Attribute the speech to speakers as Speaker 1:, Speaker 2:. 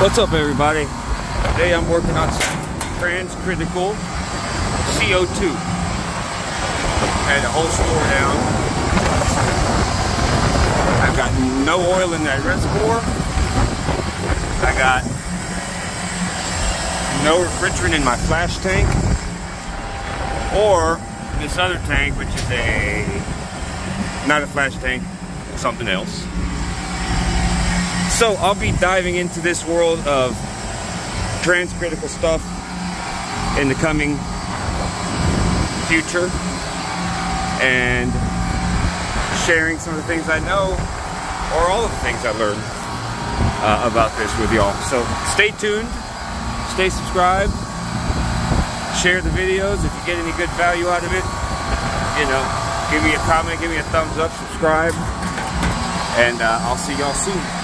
Speaker 1: What's up everybody? Today I'm working on some transcritical CO2. Had the whole store down. I've got no oil in that reservoir. I got no refrigerant in my flash tank. Or this other tank, which is a, not a flash tank, something else. So I'll be diving into this world of transcritical stuff in the coming future and sharing some of the things I know or all of the things I learned uh, about this with y'all. So stay tuned, stay subscribed, share the videos if you get any good value out of it. You know, give me a comment, give me a thumbs up, subscribe, and uh, I'll see y'all soon.